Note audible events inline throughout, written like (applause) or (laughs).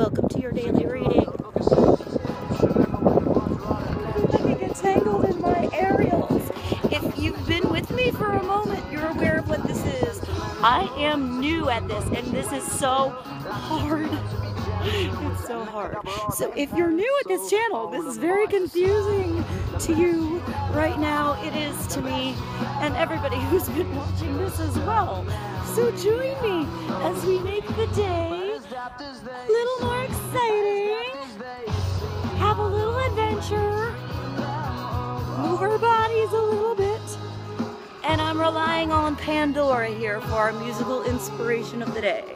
Welcome to your daily reading. I get tangled in my aerials. If you've been with me for a moment, you're aware of what this is. I am new at this, and this is so hard. (laughs) It's so hard. So if you're new at this channel, this is very confusing to you right now. It is to me and everybody who's been watching this as well. So join me as we make the day a little more exciting, have a little adventure, move our bodies a little bit, and I'm relying on Pandora here for our musical inspiration of the day.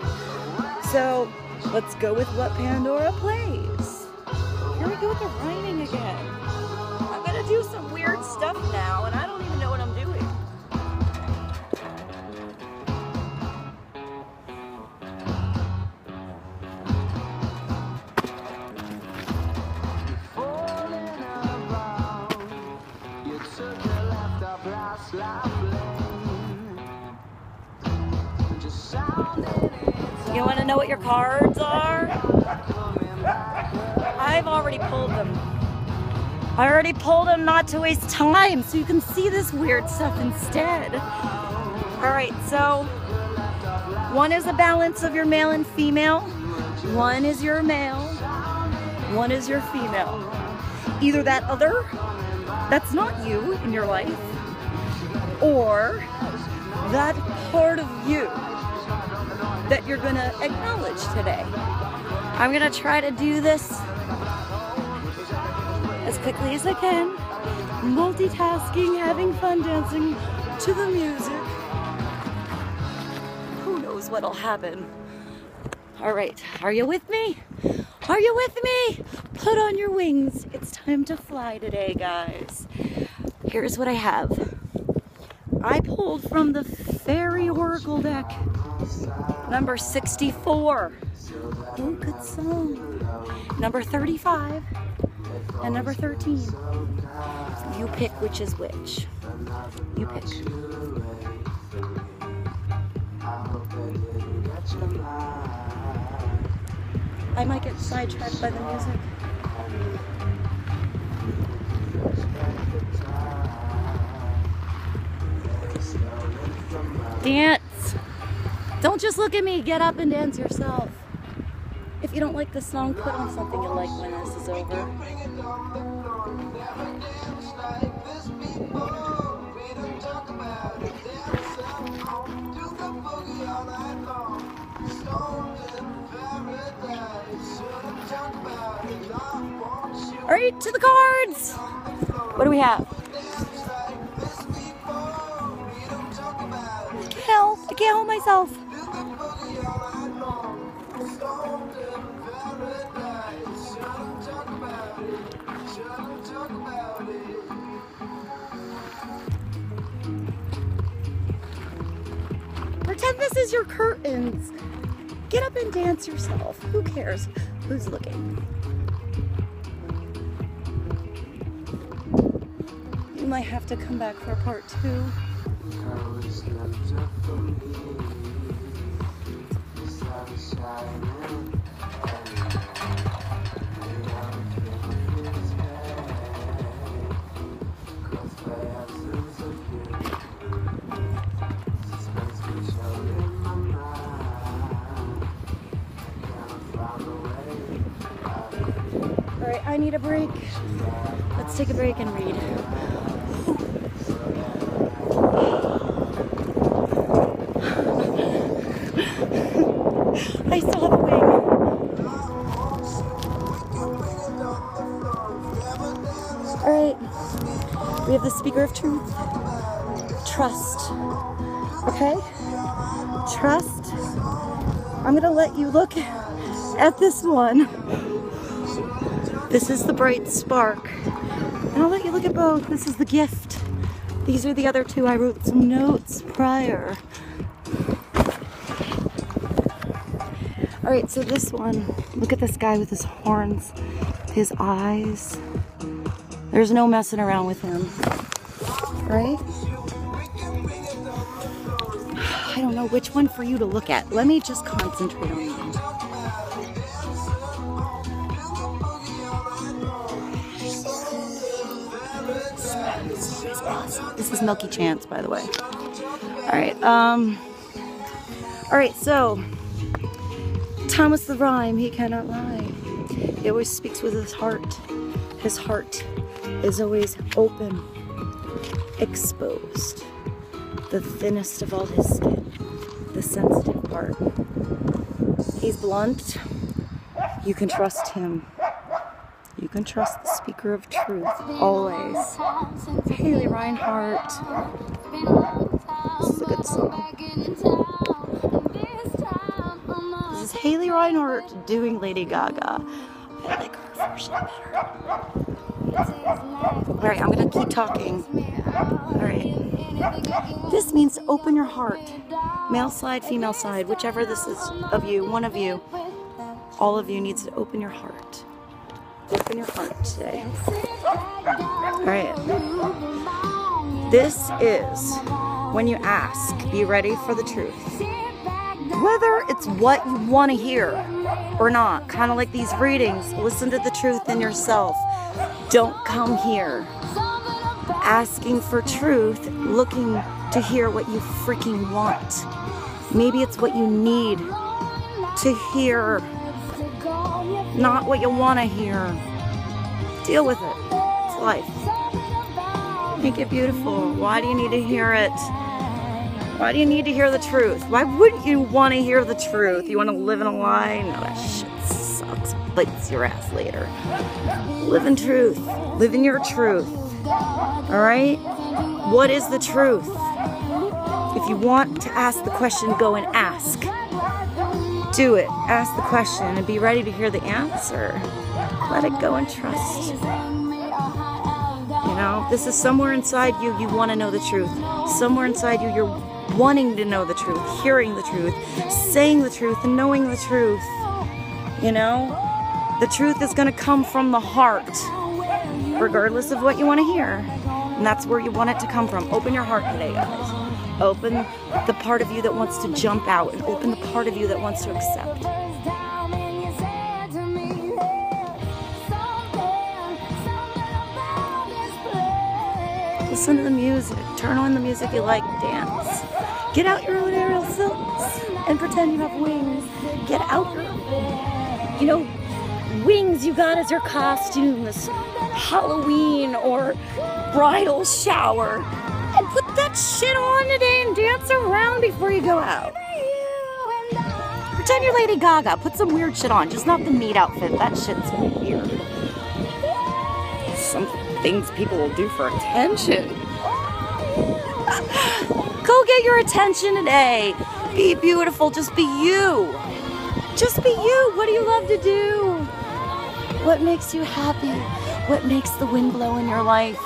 So let's go with what Pandora plays. Here we go with the rhyming again. I'm gonna do some weird stuff now, and I don't You want to know what your cards are? I've already pulled them. I already pulled them not to waste time so you can see this weird stuff instead. All right, so one is a balance of your male and female. One is your male. One is your female. Either that other, that's not you in your life, or that part of you that you're gonna acknowledge today. I'm gonna try to do this as quickly as I can, multitasking, having fun dancing to the music. Who knows what'll happen? All right, are you with me? Are you with me? Put on your wings. It's time to fly today, guys. Here's what I have. I pulled from the Faerie Oracle deck, number 64. Oh, good song. Number 35 and number 13. You pick which is which. You pick. I might get sidetracked by the music. Dance. Don't just look at me, get up and dance yourself. If you don't like the song, put on something you like when this is over. All right, to the cards. What do we have? Can't help. I can't hold myself. Is your curtains. Get up and dance yourself. Who cares who's looking? You might have to come back for part two. I a break. Let's take a break and read. I still have a wing. All right, we have the speaker of truth. Trust. Okay? Trust. I'm gonna let you look at this one. This is the bright spark. And I'll let you look at both. This is the gift. These are the other two. I wrote some notes prior. All right, so this one, look at this guy with his horns, his eyes. There's no messing around with him, right? I don't know which one for you to look at. Let me just concentrate on one. This is Milky Chance, by the way. All right. Um. All right. So Thomas the Rhyme, he cannot lie. He always speaks with his heart. His heart is always open, exposed, the thinnest of all his skin, the sensitive part. He's blunt. You can trust him. Can trust the speaker of truth always. Haley Reinhart. This is a good song. This is Haley Reinhart doing Lady Gaga. I like her version better. Alright, I'm gonna keep talking. Alright. This means open your heart. Male side, female side, whichever this is of you, one of you. All of you needs to open your heart. Open your heart today. Alright. This is when you ask, be ready for the truth. Whether it's what you want to hear or not, kind of like these readings, listen to the truth in yourself. Don't come here asking for truth, looking to hear what you freaking want. Maybe it's what you need to hear not what you want to hear. Deal with it. It's life. Make it beautiful. Why do you need to hear it? Why do you need to hear the truth? Why wouldn't you want to hear the truth? You want to live in a lie? No, oh, that shit sucks. Bites your ass later. Live in truth. Live in your truth. Alright? What is the truth? If you want to ask the question, go and ask do it. Ask the question and be ready to hear the answer. Let it go and trust. You know, this is somewhere inside you, you want to know the truth. Somewhere inside you, you're wanting to know the truth, hearing the truth, saying the truth, knowing the truth. You know, the truth is going to come from the heart, regardless of what you want to hear. And that's where you want it to come from. Open your heart today, guys. Open the part of you that wants to jump out and open the part of you that wants to accept. Listen to the music. Turn on the music you like. Dance. Get out your own aerial silks and pretend you have wings. Get out your, you know, wings you got as your costume this Halloween or bridal shower shit on today and dance around before you go out. Pretend you're Lady Gaga. Put some weird shit on, just not the meat outfit. That shit's weird. Some things people will do for attention. (laughs) Go get your attention today. Be beautiful. Just be you. Just be you. What do you love to do? What makes you happy? What makes the wind blow in your life?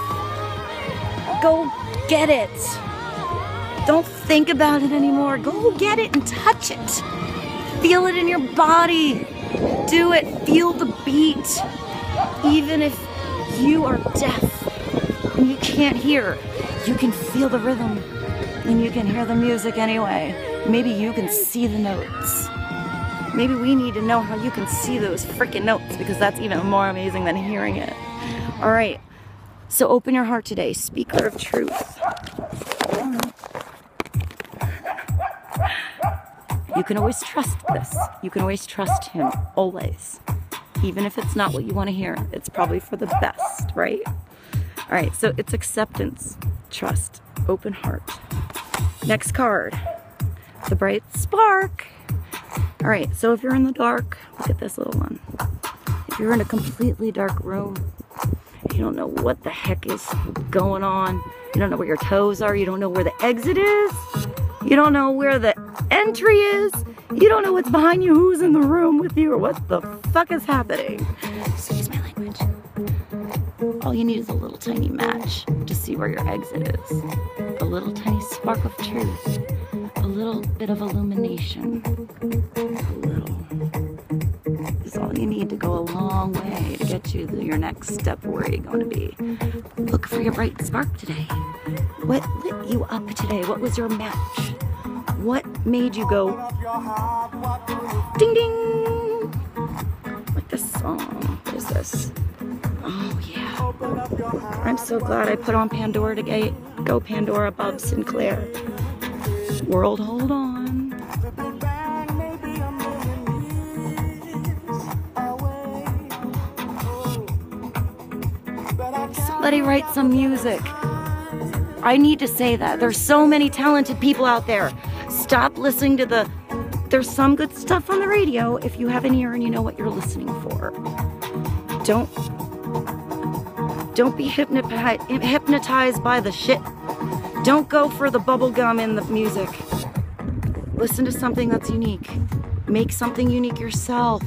Go get it. Don't think about it anymore. Go get it and touch it. Feel it in your body. Do it. Feel the beat. Even if you are deaf and you can't hear, you can feel the rhythm and you can hear the music anyway. Maybe you can see the notes. Maybe we need to know how you can see those freaking notes because that's even more amazing than hearing it. All right. So open your heart today, speaker of truth. You can always trust this. You can always trust him, always. Even if it's not what you want to hear, it's probably for the best, right? All right, so it's acceptance, trust, open heart. Next card, the bright spark. All right, so if you're in the dark, look at this little one. If you're in a completely dark room, you don't know what the heck is going on. You don't know where your toes are. You don't know where the exit is. You don't know where the entry is. You don't know what's behind you, who's in the room with you, or what the fuck is happening. Excuse my language. All you need is a little tiny match to see where your exit is. A little tiny spark of truth. A little bit of illumination. A little is all you need to go a long way get you to your next step where you're going to be. Look for your bright spark today. What lit you up today? What was your match? What made you go ding ding? Like this song. What is this? Oh yeah. I'm so glad I put on Pandora today go, Pandora, Bob Sinclair. World, hold on. Somebody write some music. I need to say that. There's so many talented people out there. Stop listening to the. There's some good stuff on the radio if you have an ear and you know what you're listening for. Don't. Don't be hypnotized, hypnotized by the shit. Don't go for the bubblegum in the music. Listen to something that's unique. Make something unique yourself.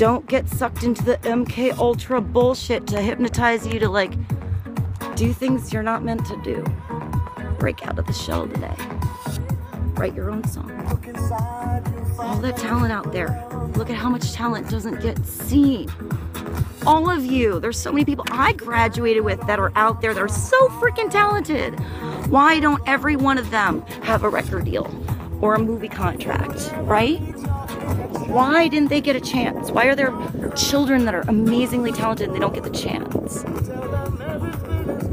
Don't get sucked into the MK Ultra bullshit to hypnotize you to like do things you're not meant to do. Break out of the shell today. Write your own song. All that talent out there. Look at how much talent doesn't get seen. All of you. There's so many people I graduated with that are out there that are so freaking talented. Why don't every one of them have a record deal or a movie contract, right? Why didn't they get a chance? Why are there children that are amazingly talented and they don't get the chance?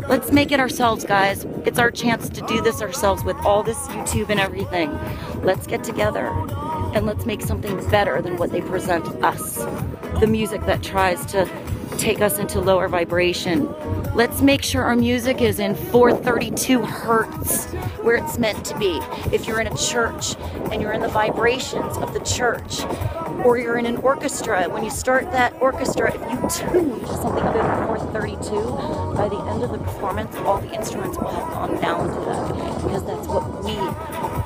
Let's make it ourselves, guys. It's our chance to do this ourselves with all this YouTube and everything. Let's get together and let's make something better than what they present us. The music that tries to take us into lower vibration. Let's make sure our music is in 432 hertz, where it's meant to be. If you're in a church and you're in the vibrations of the church, or you're in an orchestra, when you start that orchestra, if you tune to something other than 432, by the end of the performance, all the instruments will have gone down to that, because that's what we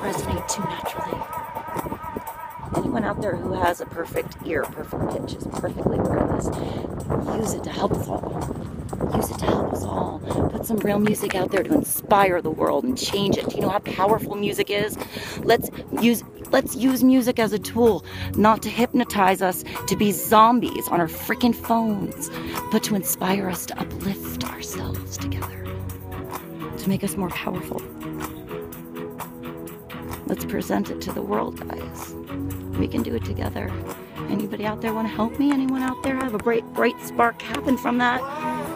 resonate to naturally anyone out there who has a perfect ear, perfect pitch, is perfectly aware of this. Use it to help us all. Use it to help us all. Put some real music out there to inspire the world and change it. Do you know how powerful music is? Let's use let's use music as a tool, not to hypnotize us to be zombies on our freaking phones, but to inspire us to uplift ourselves together. To make us more powerful. Let's present it to the world, guys. We can do it together. Anybody out there want to help me? Anyone out there have a bright, bright spark happen from that?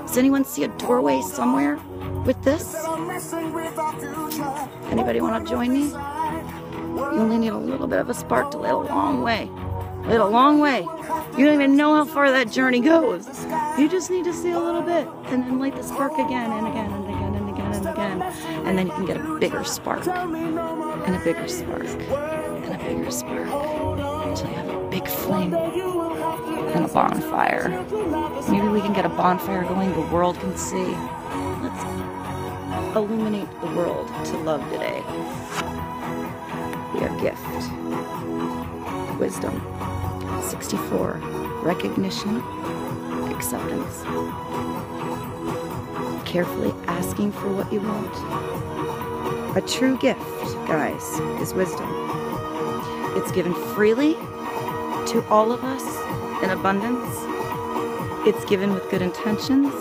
Does anyone see a doorway somewhere with this? Anybody want to join me? You only need a little bit of a spark to lead a long way. Lead a long way. You don't even know how far that journey goes. You just need to see a little bit and then light the spark again and again and again and again and again. And then you can get a bigger spark and a bigger spark bigger spark until you have a big flame and a bonfire. Maybe we can get a bonfire going the world can see. Let's illuminate the world to love today. Be our gift. Wisdom. 64. Recognition. Acceptance. Carefully asking for what you want. A true gift, guys, is wisdom. It's given freely to all of us in abundance. It's given with good intentions,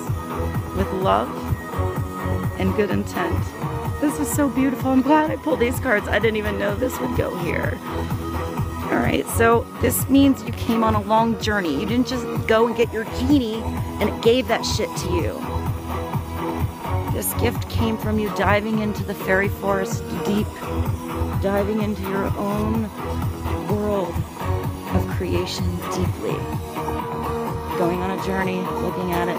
with love, and good intent. This is so beautiful. I'm glad I pulled these cards. I didn't even know this would go here. All right, so this means you came on a long journey. You didn't just go and get your genie and it gave that shit to you. This gift came from you diving into the fairy forest deep, diving into your own world of creation deeply. Going on a journey, looking at it,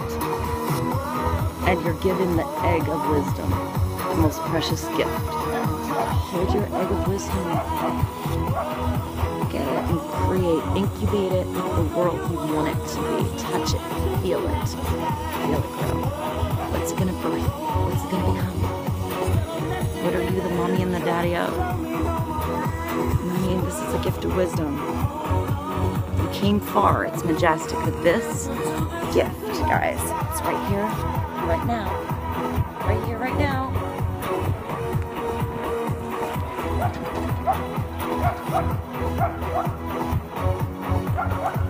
and you're given the egg of wisdom, the most precious gift. Hold your egg of wisdom, get it and create, incubate it with the world you want it to be. Touch it, feel it, feel it grow. What's it gonna birth? What's it gonna become? What are you, the mommy and the daddy of? This is a gift of wisdom. You came far. It's majestic. But this gift, guys, it's right here, right now. Right here, right now.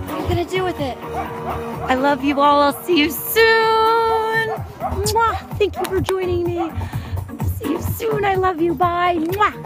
What are you gonna do with it? I love you all. I'll see you soon. Mwah. Thank you for joining me. See you soon. I love you. Bye. Mwah.